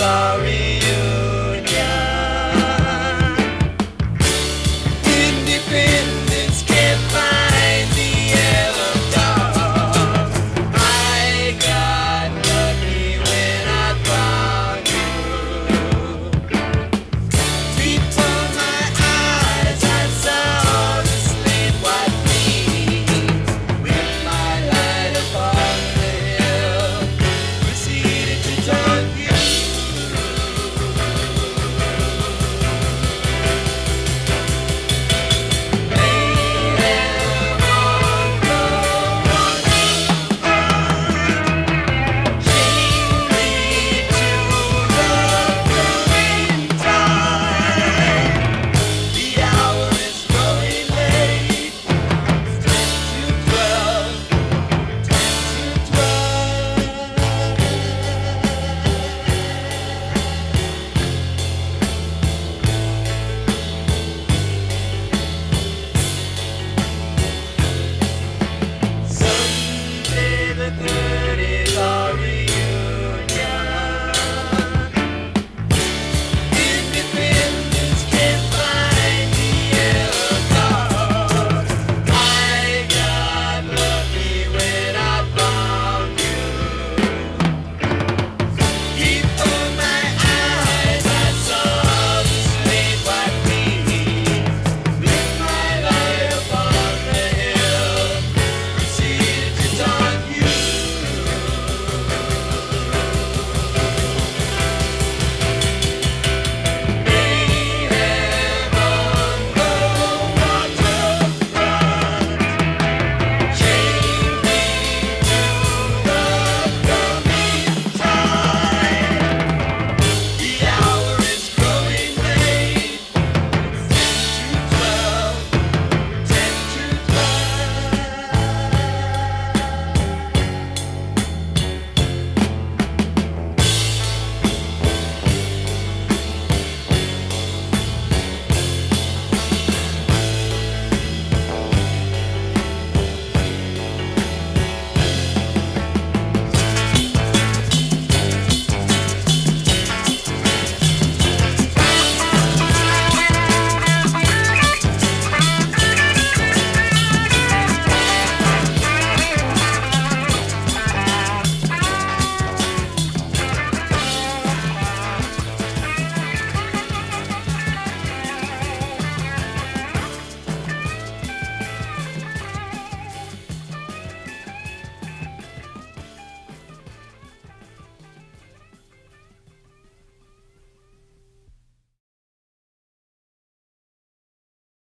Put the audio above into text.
sorry.